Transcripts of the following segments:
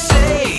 say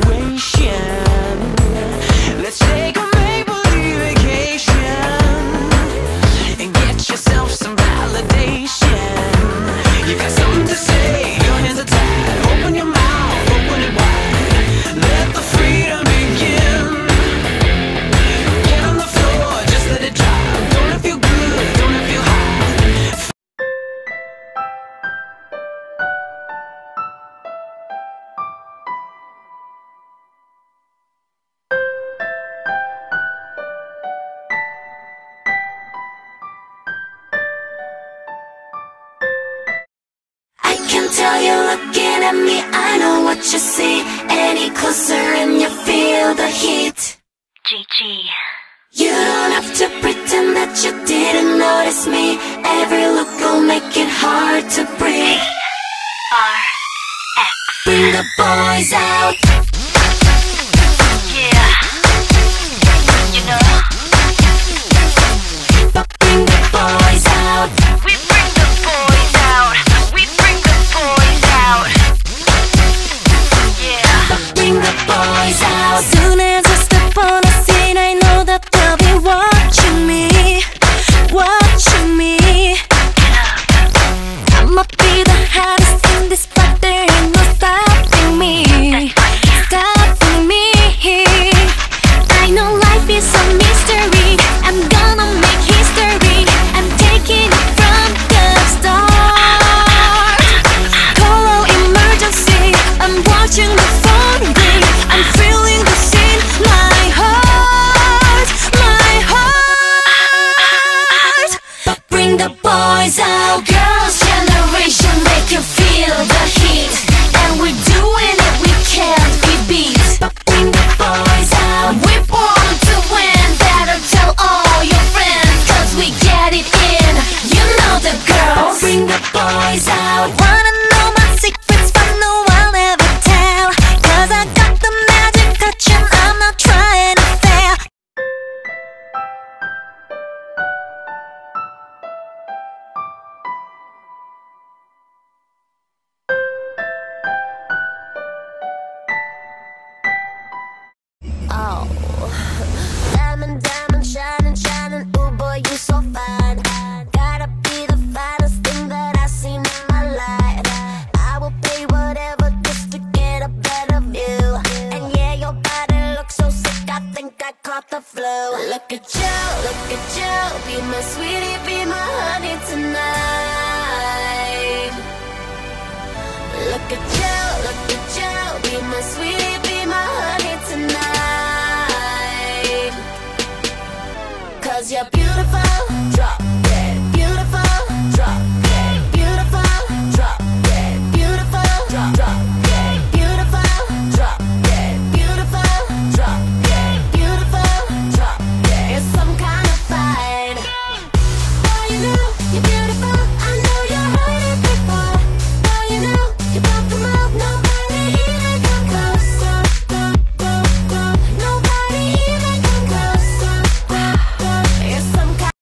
situation. to breathe. B-R-X. Bring the boys out. lights. You're beautiful. Drop.